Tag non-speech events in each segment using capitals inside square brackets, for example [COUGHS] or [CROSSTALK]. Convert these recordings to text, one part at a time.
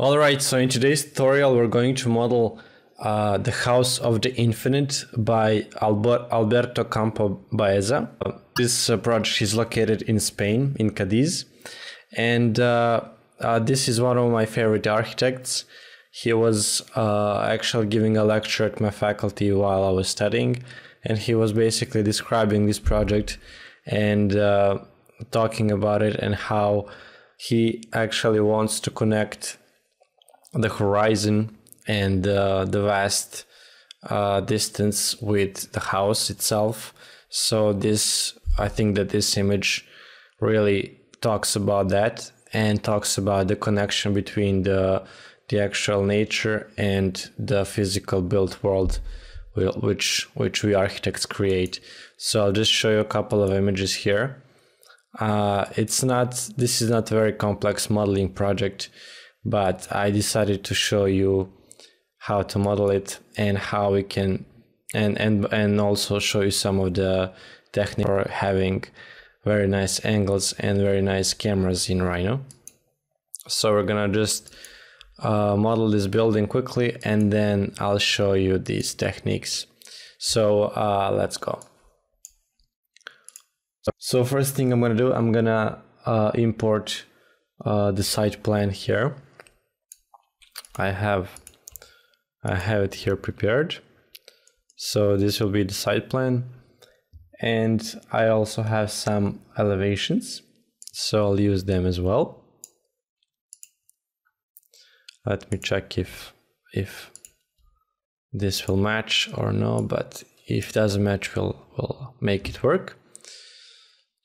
Alright, so in today's tutorial we're going to model uh, the House of the Infinite by Albert, Alberto Campo Baeza. This uh, project is located in Spain, in Cadiz, and uh, uh, this is one of my favorite architects. He was uh, actually giving a lecture at my faculty while I was studying, and he was basically describing this project and uh, talking about it and how he actually wants to connect the horizon and uh, the vast uh, distance with the house itself. So this, I think that this image really talks about that and talks about the connection between the the actual nature and the physical built world which which we architects create. So I'll just show you a couple of images here. Uh, it's not this is not a very complex modeling project, but I decided to show you how to model it and how we can and and and also show you some of the technique for having very nice angles and very nice cameras in Rhino. So we're gonna just uh, model this building quickly and then I'll show you these techniques. So uh, let's go. So first thing I'm gonna do, I'm gonna uh, import uh, the site plan here. I have I have it here prepared. So this will be the site plan. And I also have some elevations. So I'll use them as well. Let me check if if this will match or no, but if it doesn't match, we'll, we'll make it work.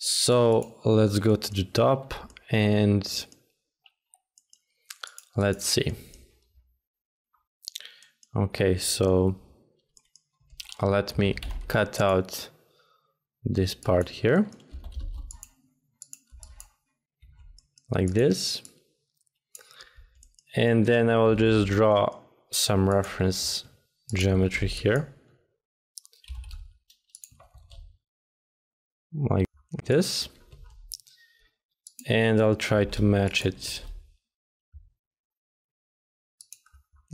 So let's go to the top and let's see. Okay, so let me cut out this part here. Like this. And then I will just draw some reference geometry here. Like this and I'll try to match it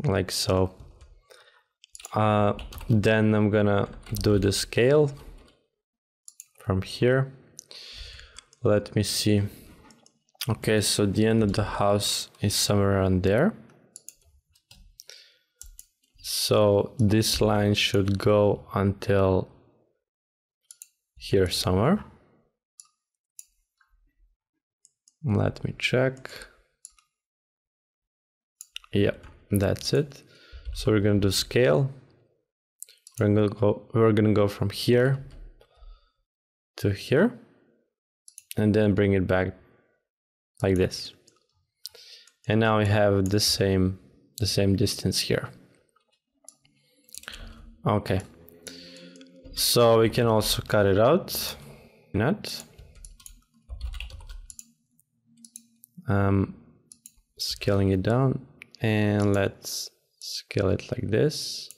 like so uh, then I'm gonna do the scale from here let me see Okay, so the end of the house is somewhere around there. So this line should go until here somewhere. Let me check. Yep, that's it. So we're gonna do scale. We're gonna go we're gonna go from here to here and then bring it back like this. And now we have the same the same distance here. Okay. So we can also cut it out. Not. Um, scaling it down and let's scale it like this.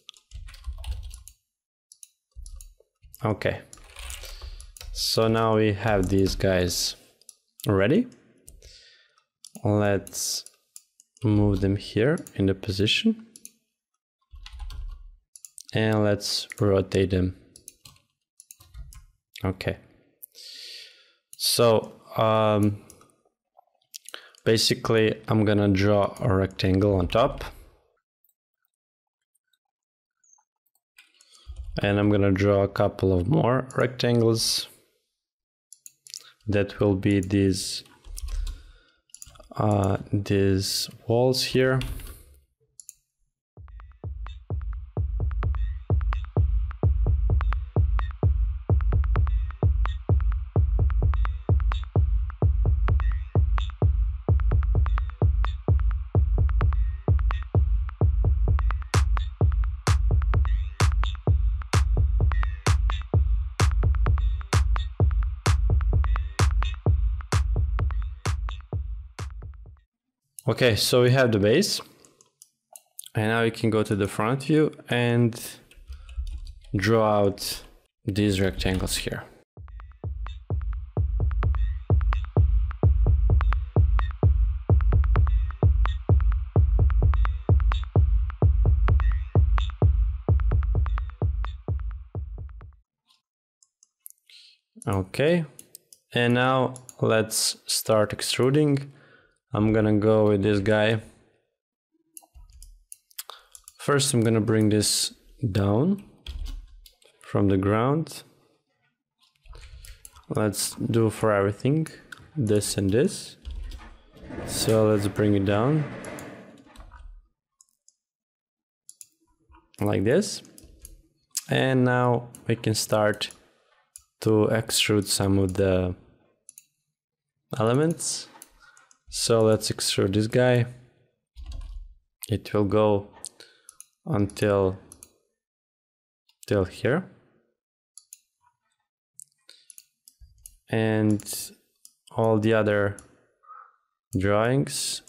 Okay. So now we have these guys ready let's move them here in the position and let's rotate them okay so um, basically I'm gonna draw a rectangle on top. And I'm gonna draw a couple of more rectangles. That will be these uh, these walls here Okay, so we have the base. And now we can go to the front view and draw out these rectangles here. Okay, and now let's start extruding. I'm gonna go with this guy. First, I'm gonna bring this down from the ground. Let's do for everything this and this. So let's bring it down like this. And now we can start to extrude some of the elements. So let's extrude this guy. It will go until till here. And all the other drawings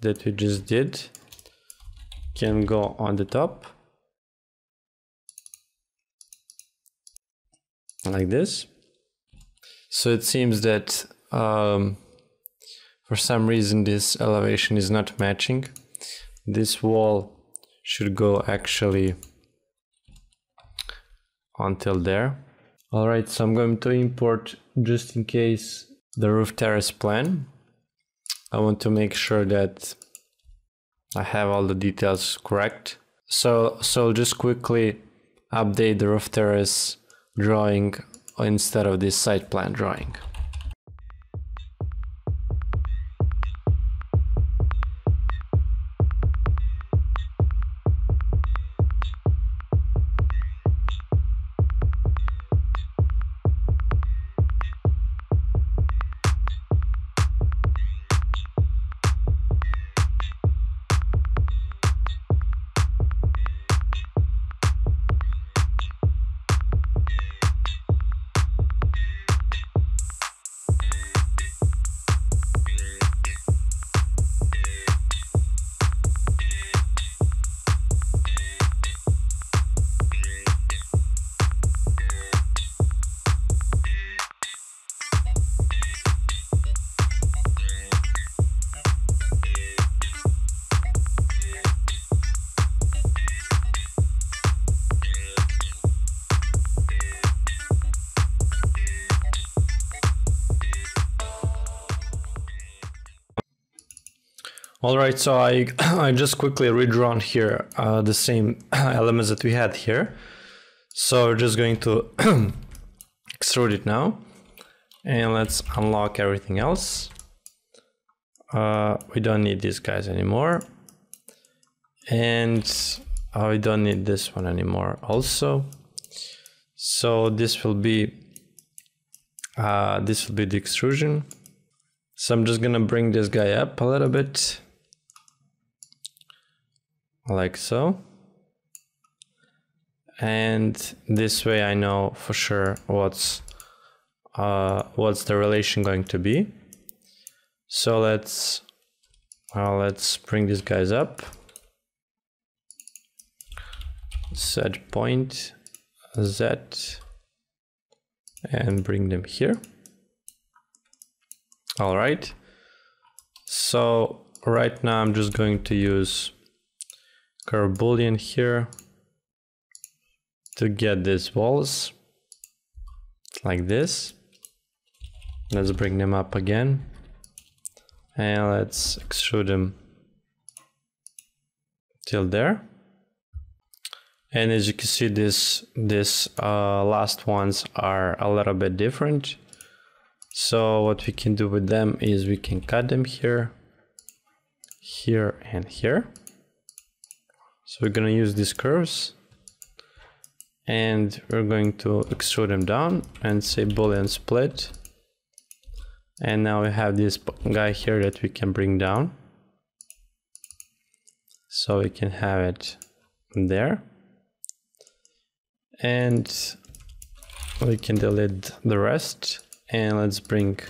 that we just did can go on the top like this. So it seems that um, for some reason this elevation is not matching. This wall should go actually until there. Alright, so I'm going to import just in case the roof terrace plan. I want to make sure that I have all the details correct. So, so just quickly update the roof terrace drawing instead of this site plan drawing. All right, so I, [CLEARS THROAT] I just quickly redrawn here uh, the same [CLEARS THROAT] elements that we had here. So we're just going to [CLEARS THROAT] extrude it now. And let's unlock everything else. Uh, we don't need these guys anymore. And uh, we don't need this one anymore also. So this will be uh, this will be the extrusion. So I'm just gonna bring this guy up a little bit like so. And this way I know for sure what's uh, what's the relation going to be. So let's uh, let's bring these guys up. Set point Z and bring them here. All right. So right now I'm just going to use curve boolean here to get these walls like this. Let's bring them up again. And let's extrude them till there. And as you can see this this uh, last ones are a little bit different. So what we can do with them is we can cut them here here and here so we're going to use these curves and we're going to extrude them down and say boolean split. And now we have this guy here that we can bring down. So we can have it there. And we can delete the rest and let's bring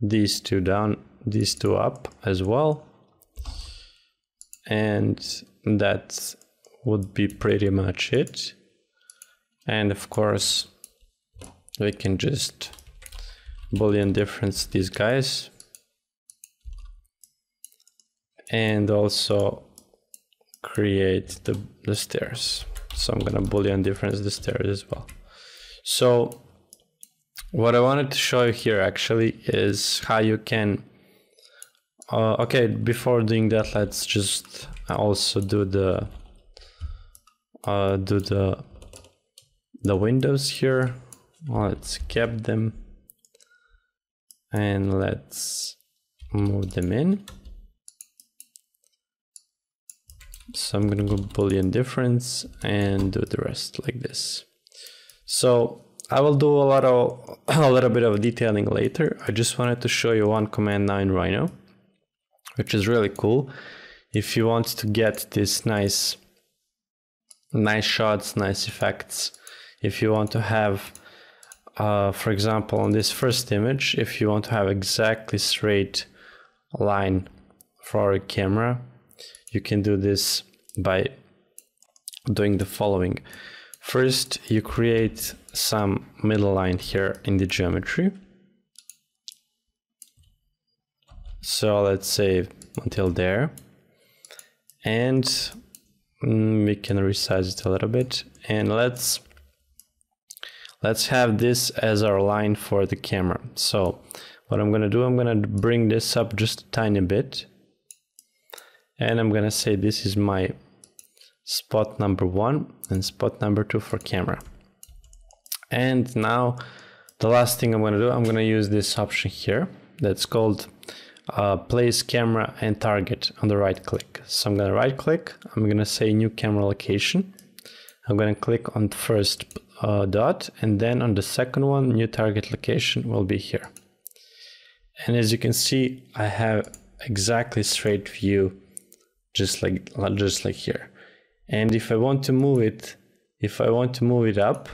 these two down, these two up as well. And that would be pretty much it. And of course we can just boolean difference these guys. And also create the, the stairs. So I'm gonna boolean difference the stairs as well. So What I wanted to show you here actually is how you can uh, okay, before doing that, let's just also do the uh, do the the windows here. Let's cap them and let's move them in. So I'm gonna go boolean difference and do the rest like this. So I will do a lot of [COUGHS] a little bit of detailing later. I just wanted to show you one command now in Rhino, which is really cool. If you want to get this nice nice shots, nice effects, if you want to have uh, for example on this first image, if you want to have exactly straight line for a camera, you can do this by doing the following. First, you create some middle line here in the geometry. So let's say until there. And mm, we can resize it a little bit. And let's let's have this as our line for the camera. So what I'm going to do, I'm going to bring this up just a tiny bit. And I'm going to say this is my spot number one and spot number two for camera. And now the last thing I'm going to do, I'm going to use this option here that's called uh, place camera and target on the right click. So I'm to right click, I'm to say new camera location. I'm to click on the first uh, dot and then on the second one, new target location will be here. And as you can see, I have exactly straight view just like just like here. And if I want to move it, if I want to move it up,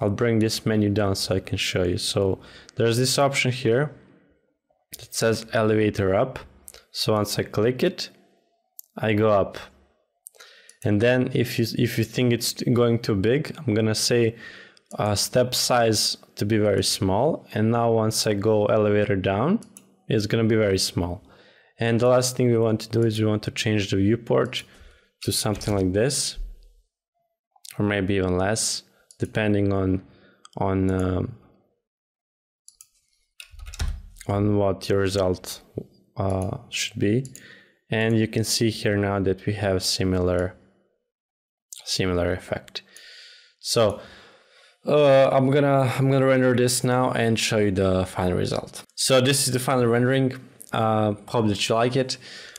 I'll bring this menu down so I can show you. So there's this option here that says elevator up. So once I click it, I go up. And then if you if you think it's going too big, I'm gonna say uh, step size to be very small. And now once I go elevator down, it's gonna be very small. And the last thing we want to do is we want to change the viewport to something like this, or maybe even less depending on on um, on what your result uh, should be. And you can see here now that we have similar similar effect. So uh, I'm gonna I'm gonna render this now and show you the final result. So this is the final rendering. Uh, hope that you like it.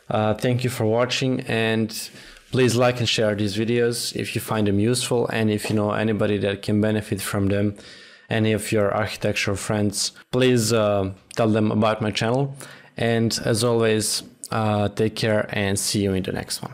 Uh, thank you for watching and Please like and share these videos if you find them useful and if you know anybody that can benefit from them, any of your architectural friends, please uh, tell them about my channel. And as always, uh, take care and see you in the next one.